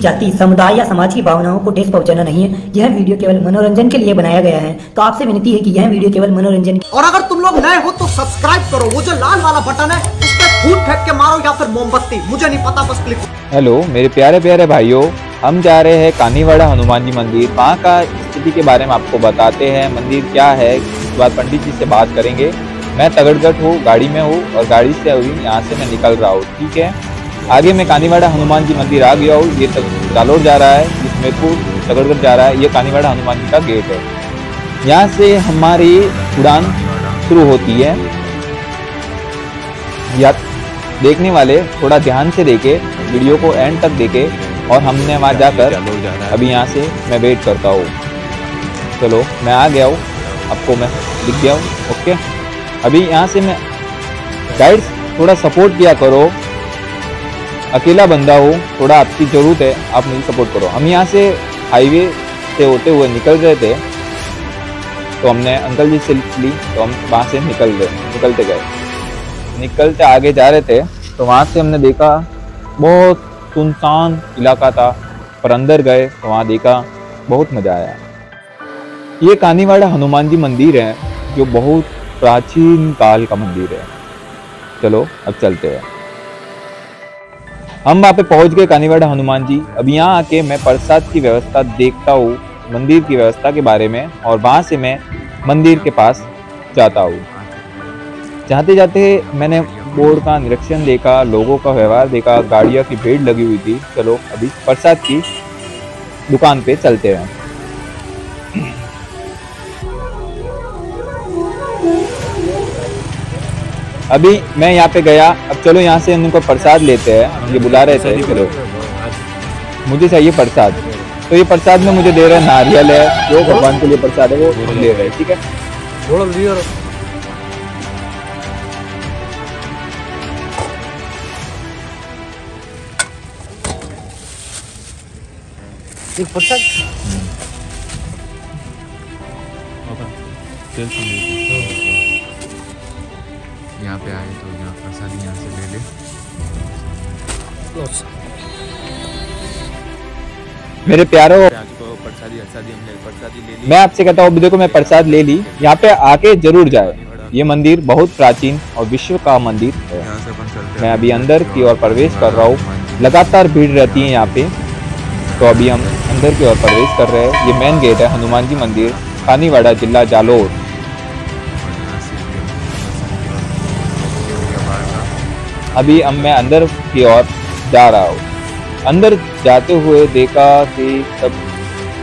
जाति समुदाय या समाज की भावनाओं को ठेस पहुंचाना नहीं है। यह वीडियो केवल मनोरंजन के लिए बनाया गया है। तो आपसे विनती है कि यह वीडियो केवल मनोरंजन और अगर तुम लोग नए हो तो सब्सक्राइब करो। वो जो लाल वाला बटन है उस पर फूट फेंक के मारो या फिर मोमबत्ती। मुझे नहीं पता बस क्लिक हेलो मेरे प्यारे प्यारे भाइयों हम जा रहे हैं कानीवाड़ा हनुमान जी मंदिर। वहाँ का स्थिति के बारे में आपको बताते हैं। मंदिर क्या है इस बार पंडित जी से बात करेंगे। मैं तगड़गढ़ हूँ गाड़ी में हूँ और गाड़ी से अभी यहाँ से मैं निकल रहा हूँ ठीक है? आगे मैं कानीवाड़ा हनुमान जी मंदिर आ गया हूँ ये तक जालोर जा रहा है जिसमेरपुर तगड़गढ़ जा रहा है, ये कानीवाड़ा हनुमान जी का गेट है। यहाँ से हमारी उड़ान शुरू होती है। या देखने वाले थोड़ा ध्यान से देखे, वीडियो को एंड तक देखे और हमने वहाँ जाकर अभी यहाँ से मैं वेट करता हूँ। चलो, मैं आ गया हूँ। आपको मैं दिख गया हूँ ओके अभी यहाँ से मैं गाइड्स थोड़ा सपोर्ट किया करो। अकेला बंदा हो, थोड़ा आपकी ज़रूरत है, आप मुझे सपोर्ट करो। हम यहाँ से हाईवे से होते हुए निकल रहे थे तो हमने अंकल जी से ली तो हम वहाँ से निकल गए, निकलते गए। निकलते आगे जा रहे थे तो वहाँ से हमने देखा, बहुत सुनसान इलाका था, पर अंदर गए तो वहाँ देखा, बहुत मज़ा आया। ये कानीवाड़ा हनुमान जी मंदिर है, जो बहुत प्राचीन काल का मंदिर है। चलो, अब चलते हैं। हम वहाँ पे पहुँच गए कानीवाड़ा हनुमान जी। अब यहाँ आके मैं प्रसाद की व्यवस्था देखता हूँ, मंदिर की व्यवस्था के बारे में, और वहाँ से मैं मंदिर के पास जाता हूँ। जाते जाते मैंने बोर्ड का निरीक्षण देखा, लोगों का व्यवहार देखा, गाड़ियों की भीड़ लगी हुई थी। चलो, अभी प्रसाद की दुकान पे चलते हैं। अभी मैं यहाँ पे गया अब चलो यहाँ से उनको प्रसाद लेते हैं ये बुला रहे थे चलो। मुझे चाहिए प्रसाद। तो ये प्रसाद में मुझे दे रहे हैं नारियल है जो भगवान के लिए प्रसाद है वो ले रहे हैं ठीक है? यहाँ पे आए तो यहाँ प्रसाद यहाँ से ले ले। मेरे प्यारो आज प्रसादी हमने प्रसादी ले ली। मैं आपसे कहता हूँ देखो मैं प्रसाद ले ली। यहाँ पे आके ज़रूर जाए। ये मंदिर बहुत प्राचीन और विश्व का मंदिर है। यहाँ से अपन चलते मैं अभी अंदर की ओर प्रवेश कर रहा हूँ। लगातार भीड़ रहती है यहाँ पे। तो अभी हम अंदर की ओर प्रवेश कर रहे हैं। ये मेन गेट है हनुमान जी मंदिर कानीवाड़ा जिला जालोर। अभी अब मैं अंदर की ओर जा रहा हूँ। अंदर जाते हुए देखा कि सब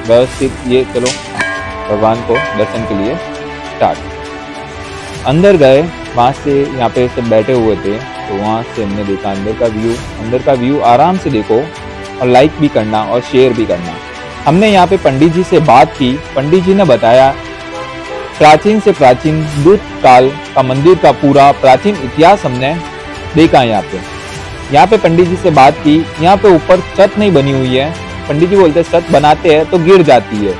व्यवस्थित, ये चलो, भगवान को दर्शन के लिए स्टार्ट अंदर गए, वहाँ से यहाँ पे सब बैठे हुए थे तो वहाँ से हमने देखा अंदर का व्यू अंदर का व्यू आराम से देखो और लाइक भी करना और शेयर भी करना। हमने यहाँ पे पंडित जी से बात की। पंडित जी ने बताया, प्राचीन से प्राचीन दूत काल का मंदिर का पूरा। प्राचीन इतिहास हमने देखा यहाँ पे? यहाँ पे पंडित जी से बात की यहाँ पे ऊपर छत नहीं बनी हुई है। पंडित जी बोलते हैं छत बनाते हैं तो गिर जाती है।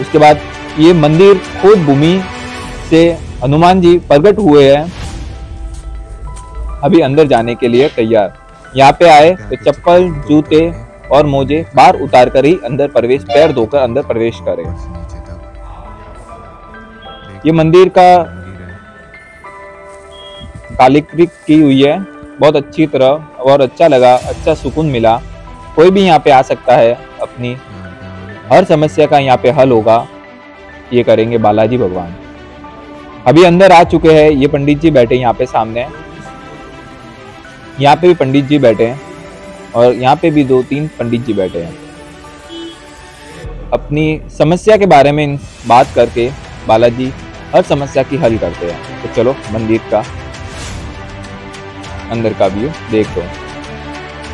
उसके बाद ये मंदिर खुद भूमि से हनुमान जी प्रकट हुए हैं। अभी अंदर जाने के लिए तैयार। यहाँ पे आए तो चप्पल जूते और मोजे बाहर उतार कर ही अंदर प्रवेश पैर धोकर अंदर प्रवेश करें। ये मंदिर का है की हुई है। बहुत अच्छी तरह और अच्छा लगा अच्छा सुकून मिला। कोई भी यहाँ पे आ सकता है अपनी। हर समस्या का यहाँ पे हल होगा। ये करेंगे बालाजी भगवान। अभी अंदर आ चुके हैं। ये पंडित जी बैठे यहाँ पे सामने। यहाँ पे भी पंडित जी बैठे हैं। और यहाँ पे भी दो तीन पंडित जी बैठे हैं। अपनी समस्या के बारे में बात करके बालाजी हर समस्या की हल करते हैं। तो चलो मंदिर का अंदर का व्यू देख दो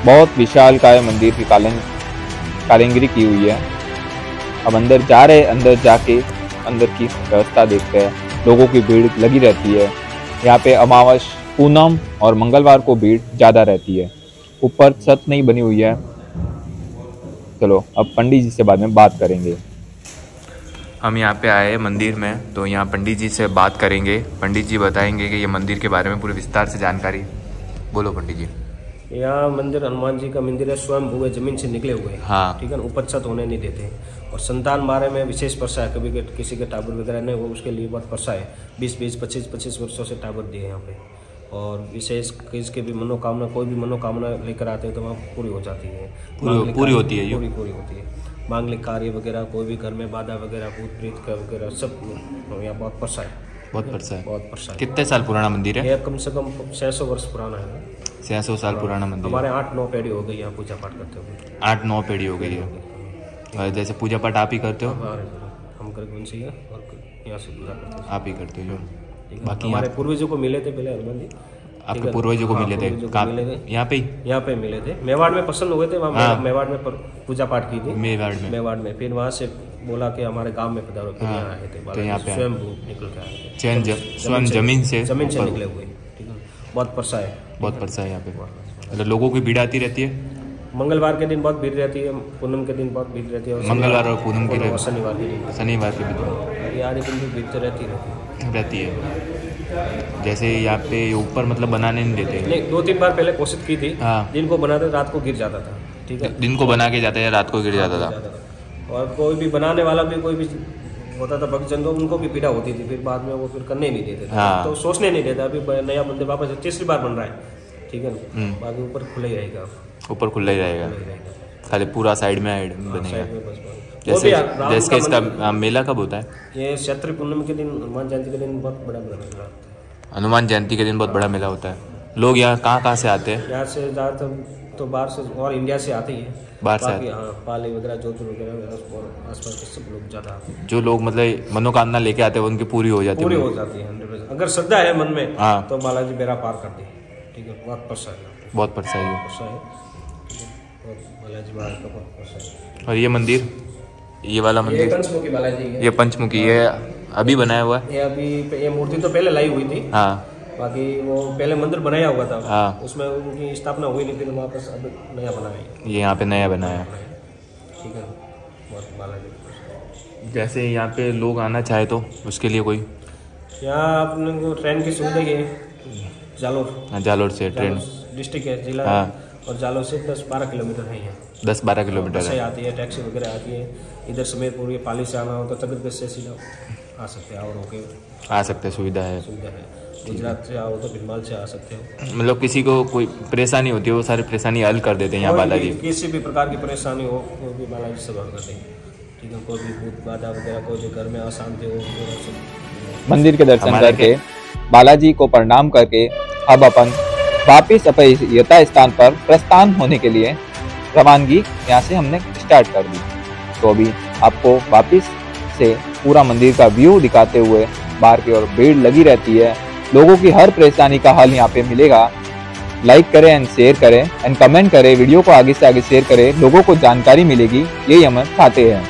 बहुत विशाल का मंदिर की कालिंग, कालिंगरी की हुई है। अब अंदर जा रहे, अंदर जाके अंदर की व्यवस्था देखते हैं। लोगों की भीड़ लगी रहती है। यहाँ पे अमावस, पूनम और मंगलवार को भीड़ ज़्यादा रहती है। ऊपर छत नहीं बनी हुई है। चलो, अब पंडित जी से बाद में बात करेंगे। हम यहाँ पे आए मंदिर में तो यहाँ पंडित जी से बात करेंगे। पंडित जी बताएँगे कि ये मंदिर के बारे में पूरे विस्तार से जानकारी। बोलो पंडित जी। यहाँ मंदिर हनुमान जी का मंदिर है स्वयं हुए ज़मीन से निकले हुए। हाँ। ठीक है ना? ऊपर छत होने नहीं देते। और संतान बारे में विशेष वर्षा है कभी किसी के टावर वगैरह नहीं वो उसके लिए बहुत वर्षा है। बीस बीस पच्चीस पच्चीस वर्षों से टावर दिए यहाँ पे। और विशेष किसके भी मनोकामना कोई भी मनोकामना लेकर आते हैं तो वहाँ पूरी हो जाती है। पूरी- पूरी होती है पूरी पूरी होती है। मांगलिक कार्य वगैरह कोई भी घर में बाधा वगैरह भूत प्रीत का वगैरह सब यहाँ बहुत वर्षा है। बहुत परसा है। बहुत है कितने साल पुराना मंदिर है? यह कम से कम छः सौ वर्ष पुराना है। छह सौ साल पुराना मंदिर। हमारे आठ नौ पीढ़ी हो गई यहाँ पूजा पाठ करते हुए। आठ नौ पीढ़ी हो गई है। जैसे पूजा पाठ आप ही करते हो? हम गरीबगंज से ही हैं और यहाँ से पूजा करते हैं। आप ही करते हो है? बाकी हमारे पूर्वजों को मिले थे पहले हनुमान जी। आपके पूर्वजों को हाँ, मिले थे। यहाँ पे यहाँ पे मिले थे। मेवाड़ में प्रसन्न हुए थे वहाँ। हाँ। मेवाड़ में पूजा पाठ की थी। मेवाड़ में। मेवाड़ में। फिर वहाँ से बोला कि हमारे गाँव में पधारो फिर हाँ, आए थे तो यहाँ पे स्वयं निकल के आए थे। चैन स्वयं ज़मीन से ज़मीन से निकले हुए ठीक है? बहुत परसा है। बहुत परसा है यहाँ पे। मतलब लोगों की भीड़ आती रहती है? मंगलवार के दिन बहुत भीड़ रहती है पूनम के दिन बहुत भीड़ रहती है मंगलवार और पूनम के दिन। शनिवार के दिन। शनिवार की भी यार दिन भी भीड़ तो रहती रहती है। रहती है। जैसे यहाँ पे ऊपर मतलब बनाने नहीं देते। नहीं दो तीन बार पहले कोशिश की थी। हाँ। दिन को बनाते रात को गिर जाता था ठीक है? दिन को बना के जाते हैं रात को गिर जाता था। और कोई भी बनाने वाला भी कोई भी होता था भक्तजन तो उनको भी पीड़ा होती थी फिर बाद में वो फिर करने नहीं देते थे। हाँ। तो सोचने नहीं देता अभी नया मंदिर वापस तीसरी बार बन रहा है। ठीक है ना? हम्म। बाकी ऊपर खुला ही रहेगा। ऊपर खुला ही रहेगा। खुला ही पूरा साइड में ऐड बनेगा। जैसे जैसे का इसका आ, मेला कब होता है? ये क्षेत्रीय पूर्णिमा के दिन हनुमान जयंती के दिन बहुत बड़ा बड़ा मेला होता है। हनुमान जयंती के दिन बहुत बड़ा मेला होता है। लोग यहाँ कहाँ कहाँ से आते हैं? यहाँ से ज़्यादातर तो बाहर से और इंडिया से आते ही है। बाहर से बाकी हाँ पाली वगैरह जोधपुर वगैरह और आसपास के सब लोग ज़्यादा। आते हैं जो लोग मतलब मनोकामना लेके आते हैं उनकी पूरी हो जाती पूरी है जाती हंड्रेड अगर श्रद्धा है मन में हाँ। तो बालाजी बेरा पार कर दे। ठीक है बहुत परसा है। बहुत परसा है। और बालाजी महाराज का बहुत परसा और ये मंदिर ये वाला मंदिर पंचमुखी बालाजी है। ये पंचमुखी ये अभी बनाया हुआ है। ये अभी ये मूर्ति तो पहले लाई हुई थी। हाँ। बाकी वो पहले मंदिर बनाया हुआ था। हाँ। उसमें उनकी स्थापना हुई नहीं फिर वापस अब नया बनाया ये यहाँ पे नया बनाया। है ठीक है। बहुत जैसे यहाँ पे लोग आना चाहे तो उसके लिए कोई? यहाँ अपने को ट्रेन की सुविधा ये है। जालोर। हाँ, जालोर से ट्रेन डिस्ट्रिक्ट है जिला हाँ। और जालोर से दस बारह किलोमीटर है यहाँ। दस बारह किलोमीटर है। आती है टैक्सी वगैरह आती है। इधर समेरपुर ये पाली से आना हो तो तकरीबन से सीधा आ सकते हैं और होके आ सकते हैं, सुविधा है। सुविधा है। गुजरात से आओ तो भिलमाल से आ सकते हो। मतलब किसी को कोई परेशानी होती है वो सारी परेशानी हल कर देते हैं यहाँ बालाजी। किसी भी प्रकार की परेशानी हो वो भी बालाजी से हल कर देंगे ठीक है कोई भी भूत बाधा वगैरह कोई भी घर में अशांति हो वो मंदिर के दर्शन करके बालाजी को प्रणाम करके अब अपन वापिस अपने यथा स्थान पर प्रस्थान होने के लिए रवानगी यहाँ से हमने स्टार्ट कर दी। तो अभी आपको वापिस से पूरा मंदिर का व्यू दिखाते हुए बाहर की ओर भीड़ लगी रहती है। लोगों की हर परेशानी का हल यहाँ पे मिलेगा। लाइक करें एंड शेयर करें एंड कमेंट करें। वीडियो को आगे से आगे शेयर करें। लोगों को जानकारी मिलेगी। यही हम चाहते हैं।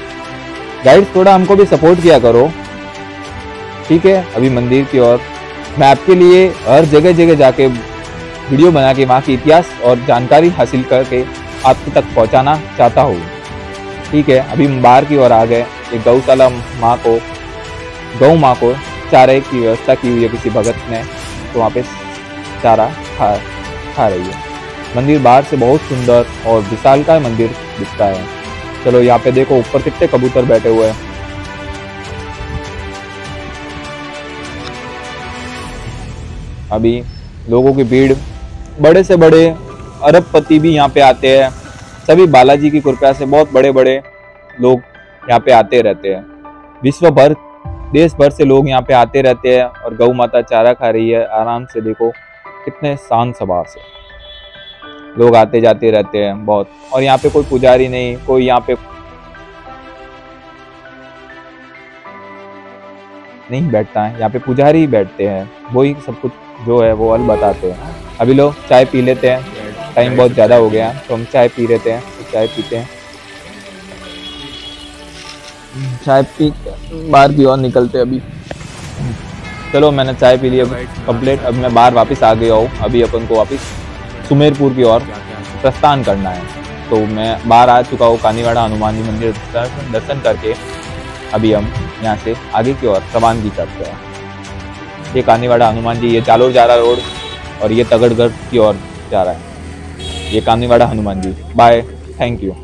गाइड्स थोड़ा हमको भी सपोर्ट किया करो। ठीक है? अभी मंदिर की ओर। मैं आपके लिए हर जगह जगह जाके वीडियो बना के वहाँ की इतिहास और जानकारी हासिल करके आपके तक पहुँचाना चाहता हूँ। ठीक है? अभी हम बाहर की ओर आ गए। एक गौशाला माँ को, गौ माँ को चारे की व्यवस्था की हुई है किसी भगत ने तो वहाँ पे चारा खा खा रही है। मंदिर बाहर से बहुत सुंदर और विशाल का मंदिर दिखता है। चलो यहाँ पे देखो, ऊपर कितने कबूतर बैठे हुए हैं। अभी लोगों की भीड़, बड़े से बड़े अरबपति भी यहाँ पे आते हैं। सभी बालाजी की कृपा से बहुत बड़े बड़े लोग यहाँ पे आते रहते हैं। विश्व भर देश भर से लोग यहाँ पे आते रहते हैं और गौ माता चारा खा रही है। आराम से देखो कितने शांत स्वभाव से। लोग आते जाते रहते हैं बहुत। और यहाँ पे कोई पुजारी नहीं कोई यहाँ पे नहीं बैठता है। यहाँ पे पुजारी ही बैठते हैं। वही सब कुछ जो है वो हल बताते हैं। अभी लोग चाय पी लेते हैं। टाइम बहुत ज़्यादा हो गया। तो हम चाय पी लेते हैं तो चाय पीते हैं। चाय पी बाहर की ओर निकलते अभी। चलो मैंने चाय पी ली अब कंप्लीट अब मैं बाहर वापस आ गया हूँ अभी अपन को वापस सुमेरपुर की ओर प्रस्थान करना है। तो मैं बाहर आ चुका हूँ कानीवाड़ा हनुमान जी मंदिर दर्शन करके अभी हम यहाँ से आगे की ओर रवानगी करते हैं। ये कानीवाड़ा हनुमान जी ये जालोर जा रहा रोड और ये तगड़गढ़ की ओर जा रहा है। ये Kaniwada Hanuman ji. Bye thank you